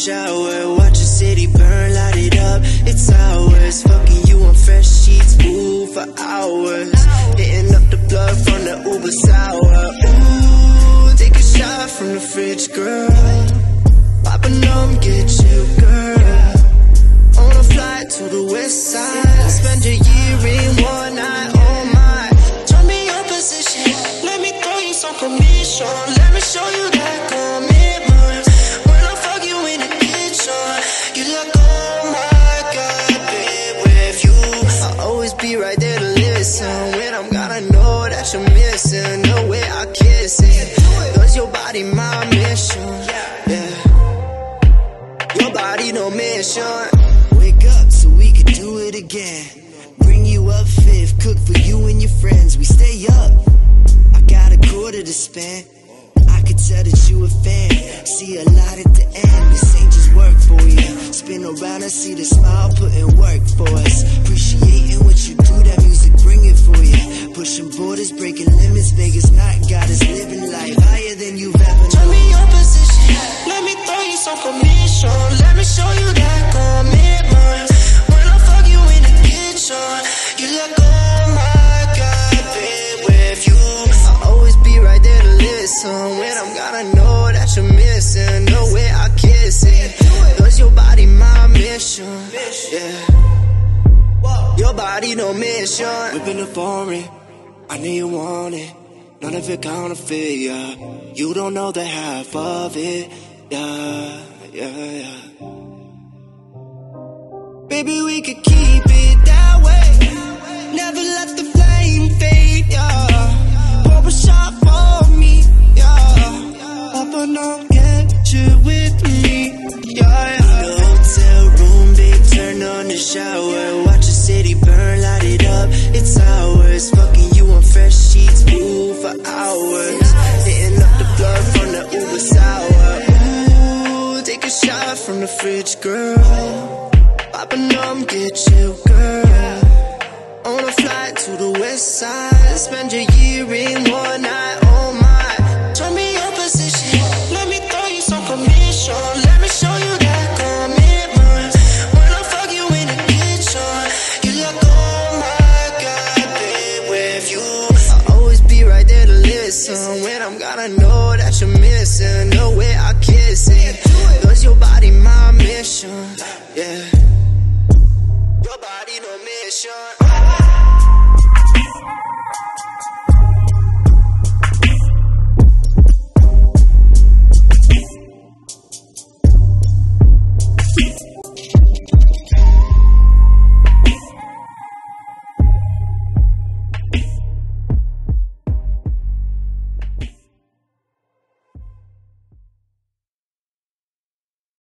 shower, watch the city burn, light it up. It's ours. Fucking you on fresh sheets, ooh, for hours. Hitting up the blood from the Uber sour. Ooh, take a shot from the fridge, girl. Pop a numb, get you, girl. On a flight to the west side. Spend your year in one night, oh my. Turn me your position. Let me throw you some commission. Let me show you that you're missing. No way I kiss it. Cause your body, my mission. Yeah. Your body, no mission. Wake up so we can do it again. Bring you up fifth, cook for you and your friends. We stay up. I got a quarter to spend. I could tell that you a fan. See a lot at the end. This ain't just work for you. Spin around and see the smile putting work for us. Listen. When I'm gonna know that you're missing, no way I kiss it. Cause your body, my mission. Yeah. Your body, no mission. Whipping the foreign, I know you want it. None of it counterfeit, yeah. You don't know the half of it, yeah, yeah, yeah. Baby, we could keep it that shower. Watch the city burn, light it up. It's ours. Fucking you on fresh sheets, ooh, for hours. Hitting up the blood from the Uber sour. Ooh, take a shot from the fridge, girl. Pop a numb, get you, girl. On a flight to the west side. Spend your year in one night, Gonna know that you're missing, no way I kiss it. Cause your body, my mission, yeah. Your body, no mission.